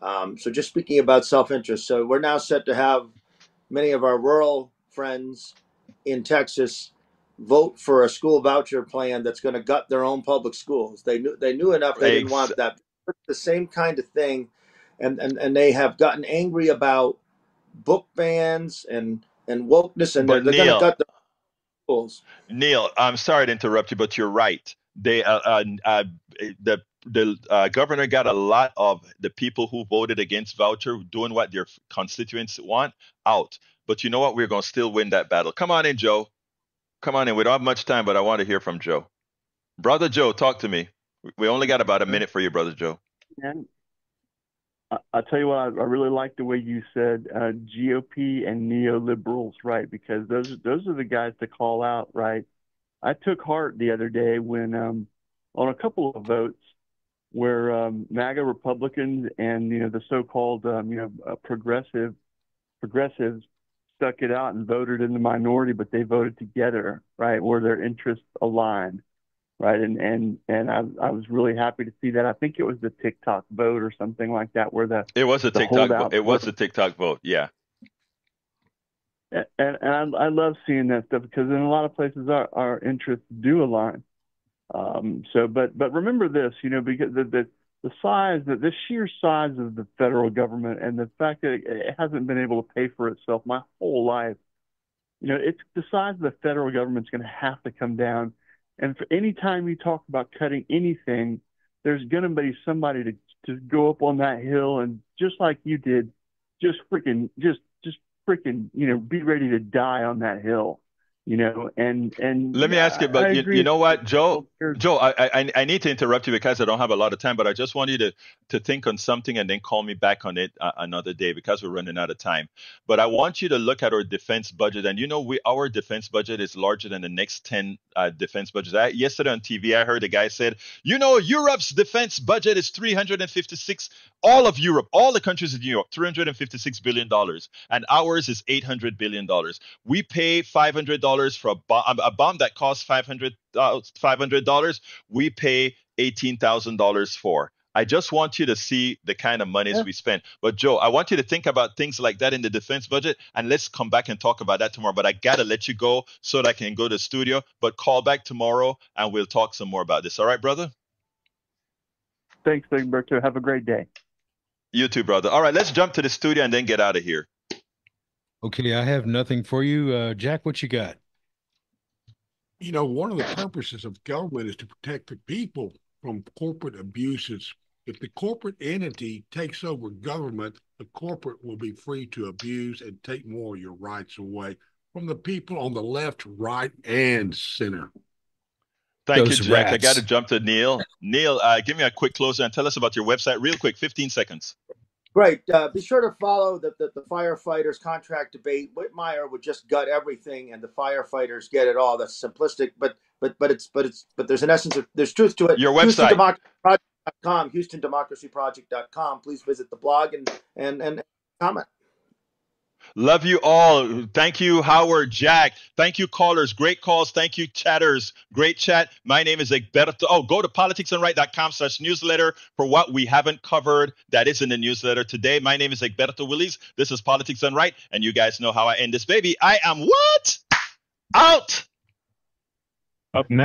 Um, so just speaking about self-interest, so we're now set to have many of our rural friends in Texas vote for a school voucher plan that's going to gut their own public schools. They knew they knew enough they didn't want that. The same kind of thing, and and, and they have gotten angry about book bans and and wokeness, and but they're, they're going to gut their schools. Neil, I'm sorry to interrupt you, but you're right. They uh, uh, uh, the the uh, governor got a lot of the people who voted against voucher doing what their constituents want out. But you know what? We're going to still win that battle. Come on in, Joe. Come on in. We don't have much time, but I want to hear from Joe. Brother Joe, talk to me. We only got about a minute for you, Brother Joe. Yeah. I, I tell you what, I, I really like the way you said uh, GOP and neoliberals, right? Because those those are the guys to call out, right? I took heart the other day when um, on a couple of votes where um, MAGA Republicans and you know the so-called um, you know uh, progressive progressives stuck it out and voted in the minority, but they voted together, right, where their interests aligned right? And and and I, I was really happy to see that. I think it was the TikTok vote or something like that, where the it was a TikTok vote. It was a TikTok vote, yeah. And and I, I love seeing that stuff because in a lot of places our our interests do align. Um, so, but but remember this, you know, because the the, the size, the, the sheer size of the federal government, and the fact that it, it hasn't been able to pay for itself my whole life. You know, it's the size of the federal government's going to have to come down and for any time you talk about cutting anything, there's going to be somebody to to go up on that hill and just like you did, just freaking just just freaking you know be ready to die on that hill you know and and let me ask you but you, you, know what joe joe I, I i need to interrupt you because i don't have a lot of time but i just want you to to think on something and then call me back on it uh, another day because we're running out of time. But i want you to look at our defense budget. And you know we our defense budget is larger than the next 10 uh, defense budgets. I, yesterday on tv i heard a guy said you know europe's defense budget is 356 all of europe all the countries in europe 356 billion dollars and ours is 800 billion dollars. We pay 500 dollars dollars for a bomb, a bomb that costs 500 dollars. We pay eighteen thousand dollars for. I just want you to see the kind of monies yeah. we spend. But Joe, I want you to think about things like that in the defense budget, and let's come back and talk about that tomorrow. But I gotta let you go so that I can go to the studio. But call back tomorrow, and we'll talk some more about this. All right, brother? Thanks, Egberto. Have a great day. You too, brother. All right, let's jump to the studio and then get out of here. Okay, I have nothing for you, uh, Jack. What you got? You know, one of the purposes of government is to protect the people from corporate abuses. If the corporate entity takes over government, the corporate will be free to abuse and take more of your rights away from the people on the left, right, and center. Thank Those you, Jack. Rats. I got to jump to Neil. Neil, uh, give me a quick closer and tell us about your website, real quick, 15 seconds. Great. Uh, be sure to follow the, the, the, firefighters contract debate. Whitmire would just gut everything, and the firefighters get it all. That's simplistic, but but but it's but it's but there's an essence of there's truth to it. Your website. HoustonDemocracyProject.com, HoustonDemocracyProject.com. Please visit the blog and and and comment. Love you all. Thank you, Howard, Jack. Thank you, callers. Great calls. Thank you, chatters. Great chat. My name is Egberto. Oh, go to politicsdoneright.com slash newsletter for what we haven't covered that is in the newsletter today. My name is Egberto Willies. This is Politics Done Right, and you guys know how I end this baby. I am what? Out. Up next.